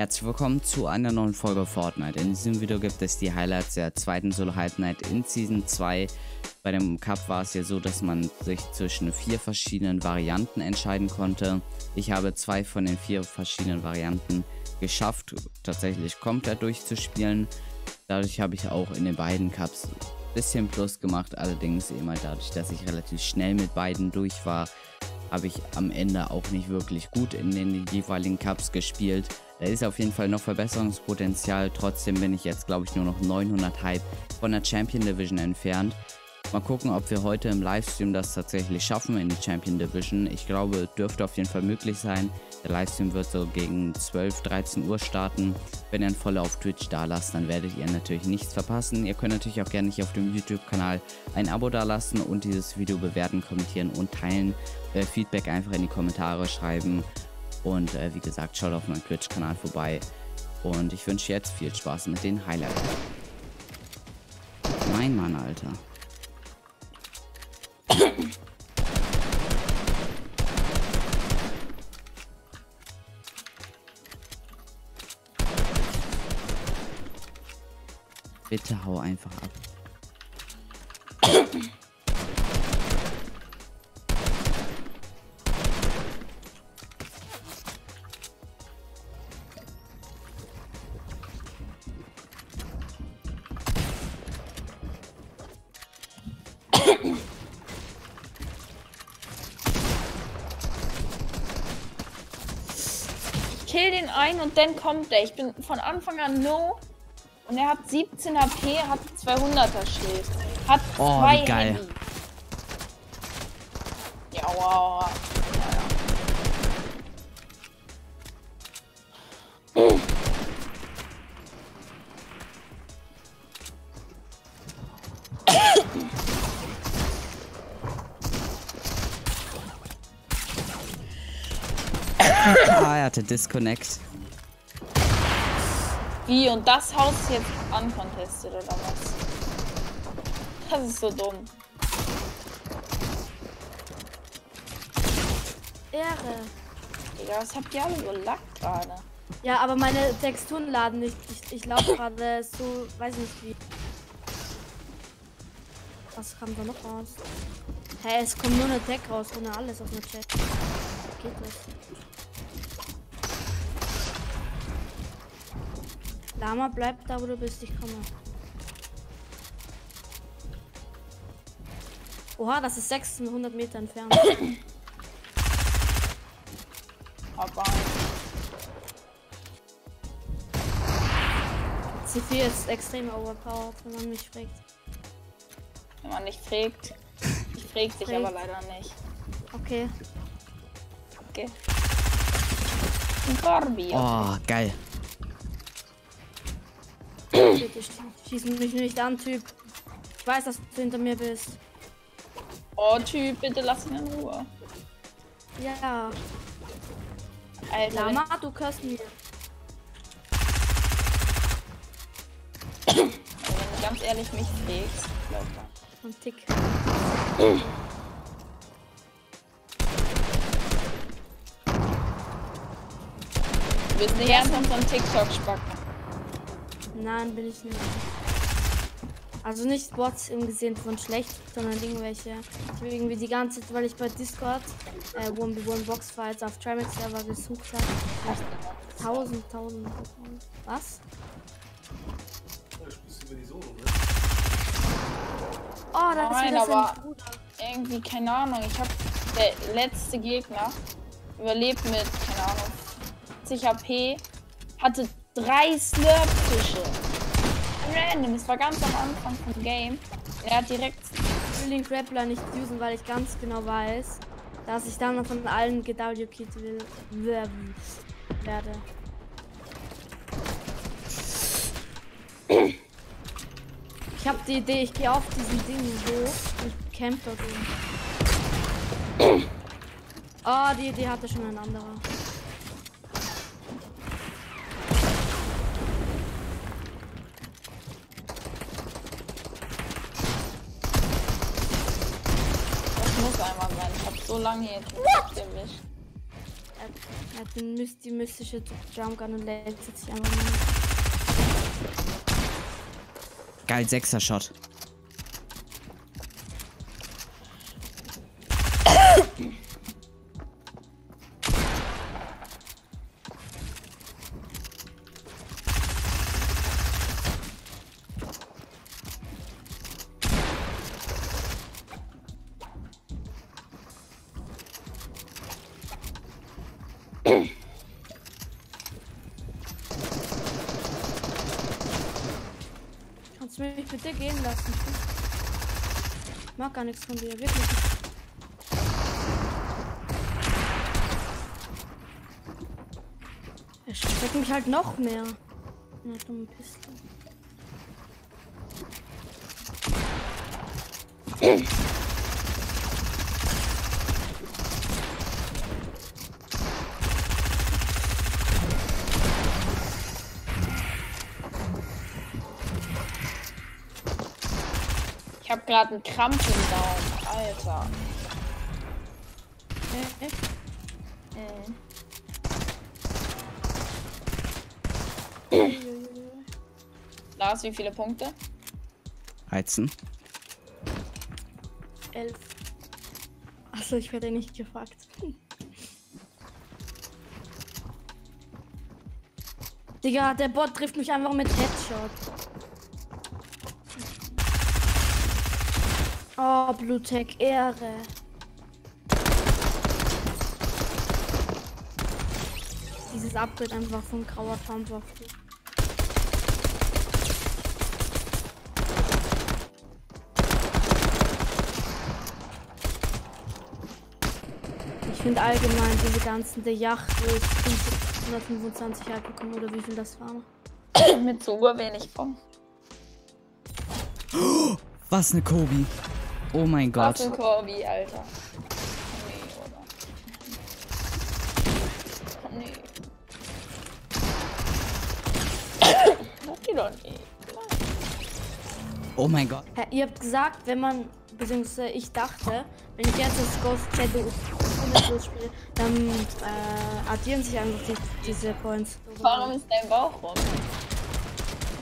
Herzlich willkommen zu einer neuen Folge Fortnite. In diesem Video gibt es die Highlights der zweiten Solo Hide Night in Season 2. Bei dem Cup war es ja so, dass man sich zwischen vier verschiedenen Varianten entscheiden konnte. Ich habe zwei von den vier verschiedenen Varianten geschafft, tatsächlich komplett durchzuspielen. Dadurch habe ich auch in den beiden Cups ein bisschen Plus gemacht, allerdings immer dadurch, dass ich relativ schnell mit beiden durch war, habe ich am Ende auch nicht wirklich gut in den jeweiligen Cups gespielt. Da ist auf jeden Fall noch Verbesserungspotenzial. Trotzdem bin ich jetzt, glaube ich, nur noch 900 Hype von der Champion Division entfernt. Mal gucken, ob wir heute im Livestream das tatsächlich schaffen in die Champion Division. Ich glaube, dürfte auf jeden Fall möglich sein. Der Livestream wird so gegen 12, 13 Uhr starten. Wenn ihr ein Follow auf Twitch da lasst, dann werdet ihr natürlich nichts verpassen. Ihr könnt natürlich auch gerne auf dem YouTube-Kanal ein Abo da lassen und dieses Video bewerten, kommentieren und teilen. Äh, Feedback einfach in die Kommentare schreiben. Und äh, wie gesagt, schaut auf meinem Twitch-Kanal vorbei. Und ich wünsche jetzt viel Spaß mit den Highlights. Mein Mann, Alter. Bitte hau einfach ab. Kill den einen und dann kommt er. Ich bin von Anfang an no. Und er hat 17 HP, hat 200er Schild. Hat Oh, zwei geil. Heavy. Ja, wow. Hatte Disconnect. Wie, und das Haus ist jetzt uncontested oder was? Das ist so dumm. Ehre. Digga, was habt ihr alle so Lack gerade? Ja, aber meine Texturen laden nicht. Ich, ich laufe gerade so, weiß nicht wie. Was kam da noch raus? Hä, hey, es kommt nur eine Deck raus, ohne alles auf der Chat. Geht das? Lama, bleib da, wo du bist, ich komme. Oha, das ist 600 Meter entfernt. Aber C4 ist extrem overpowered, wenn man mich fragt. wenn man nicht fragt. Ich frag dich aber leider nicht. Okay. Okay. Barbie. Oh, geil. Bitte sch- schieß mich nicht an, Typ. Ich weiß, dass du hinter mir bist. Oh, Typ, bitte lass ihn in Ruhe. Ja. Alter, Lama, du hörst mir. wenn du ganz ehrlich mich mir. Und Tick. Du bist nicht ernsthaft so ein TikTok-Spacken. Nein, bin ich nicht. Also nicht Bots im Gesehen von schlecht, sondern irgendwelche. Ich habe irgendwie die ganze Zeit, weil ich bei Discord äh, 1v1 Boxfights auf Trimax Server gesucht habe. Tausend, tausend. Was? Oh, da ist Nein, wieder aber-. Irgendwie, keine Ahnung. Ich hab der letzte Gegner überlebt mit, keine Ahnung, 40 HP. Hatte drei Slurp-Fische. Random, es war ganz am Anfang vom Game. Er hat direkt. Ich will den Grappler nicht düsen, weil ich ganz genau weiß, dass ich dann von allen werden werde. Ich habe die Idee, ich gehe auf diesen Ding hoch und camp dort. Oh, die Idee hatte schon ein anderer. Einmal sein. Ich hab so lange jetzt. Äh, Er hat den Myst die mystische Jump Gun und lädt sich einfach nur. Geil, sechster Shot. Kannst du mich bitte gehen lassen? Ich mag gar nichts von dir, wirklich. Er schreckt mich halt noch mehr. Na, dumme Piste. Gerade einen Krampf im Daumen. Alter. Äh. Lars, wie viele Punkte? Heizen. Elf. Achso, ich werde nicht gefragt. Digga, der Bot trifft mich einfach mit Headshot. Oh, Bluetech, Ehre. Dieses Upgrade einfach von grauer Traumwaffe. Ich finde allgemein diese ganzen der Yacht, wo ich 125 Jahre bekomme oder wie viel das war. Mit so wenig von. Was eine Kobi. Oh mein Gott. Waffenkorbi, Alter. Nee, oder? Nee. Mach die doch nicht. Oh mein Gott. Hä, ihr habt gesagt, wenn man, beziehungsweise ich dachte, wenn ich jetzt das Ghost Shadow 100 spiele, dann äh, addieren sich einfach die, diese Points. Warum ist dein Bauch rum?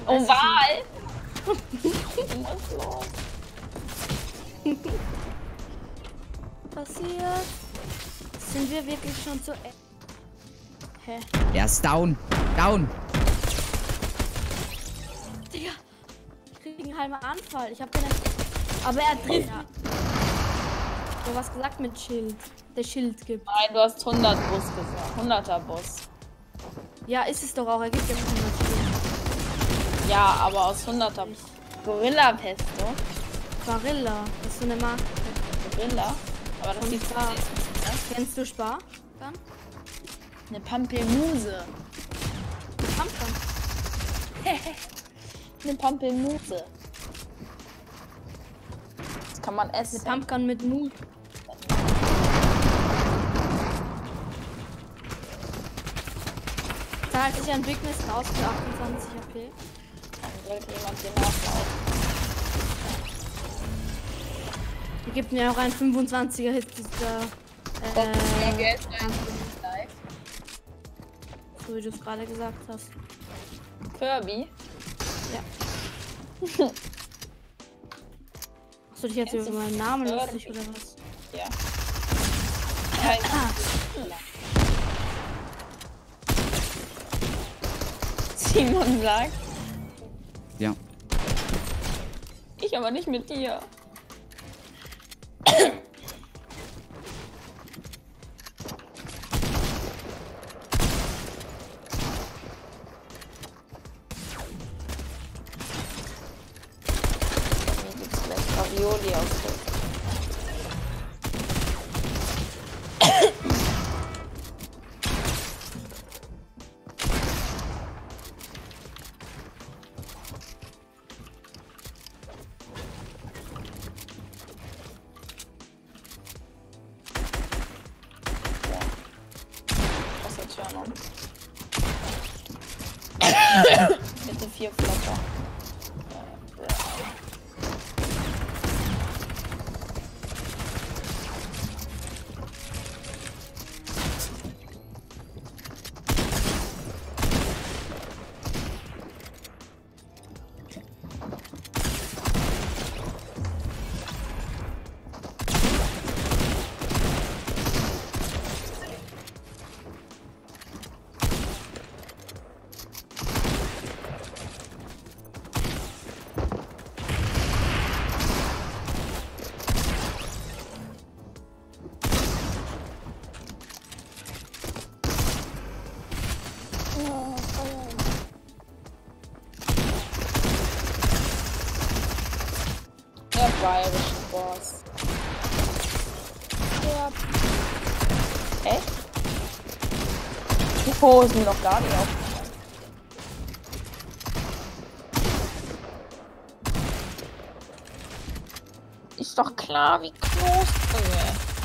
Oval? Los? passiert? Sind wir wirklich schon zu. Hä? Er ist down. Down. Digga! Ich krieg einen halben Anfall. Ich hab den. Aber er trifft. Ja. Du hast was gesagt mit Schild. Der Schild gibt. Nein, du hast 100 Bus gesagt. 100er Bus. Ja, ist es doch auch. Er gibt ja 100 Schild. Ja, aber aus 100er Gorilla Pesto. Barilla. Das ist so eine Marke. Gorilla. Aber das zwar- aus. Kennst du Spar? Dann? Eine Pampelmuse. Eine Pampelmuse. Das kann man essen. Pumpkin mit Mut. Zahlt sich ein Big Mist aus für 28 HP. Dann sollte jemand den nachlaufen. Die gibt mir auch ein 25er Hit. Dieser, äh, Geld rein. Live. so wie du es gerade gesagt hast. Kirby. Ja. Hast du dich jetzt über meinen Namen Kirby? lustig oder was? Ja. ja Ah, Simon sagt, Ja. ich aber nicht mit dir. audio still. Bayerischen Boss. Ja. Echt? Die Hosen noch gar nicht auf. Ist doch klar, wie knusprig.